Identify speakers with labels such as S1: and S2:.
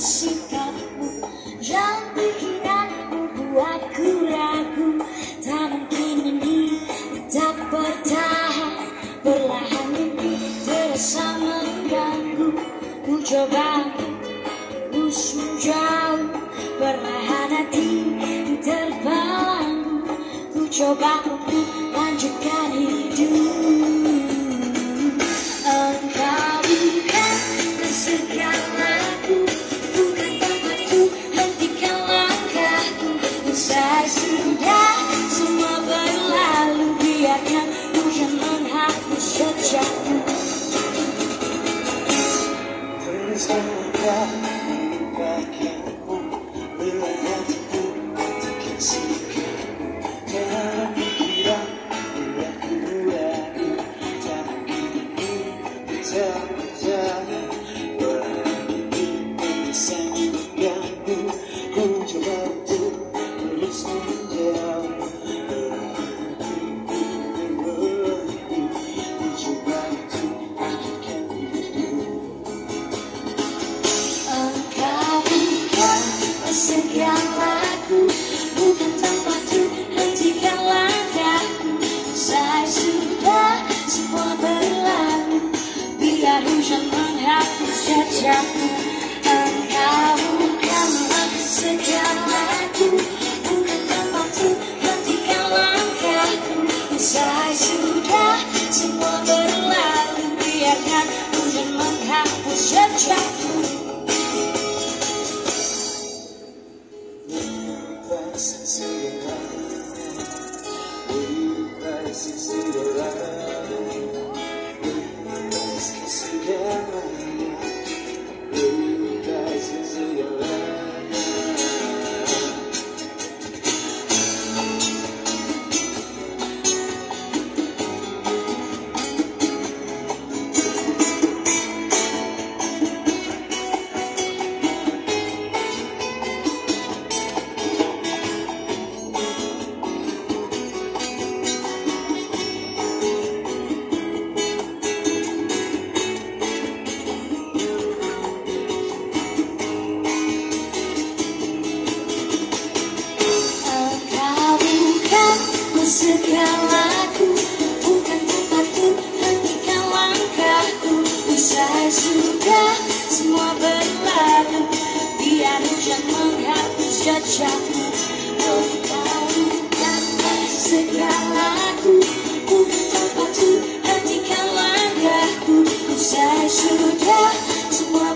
S1: sikapmu Yang pikiranmu buatku ragu. Tak mungkin ini tak bertahan. Perlahan ini terasa mengganggu Ku coba usung jauh Perlahan hati terbelenggu Ku coba menghapus segalaku Bukan tempatku hentikan langkahku. Usai sudah semua berlalu Biar hujan menghapus jejakku Christ is still around. Christ. Segalaku Bukan tempatku hentikan langkahku. Usai sudah semua berlalu Biar hujan menghapus jejakku. Engkau bukan segalaku Bukan tempatku hentikan langkahku. Usai sudah semua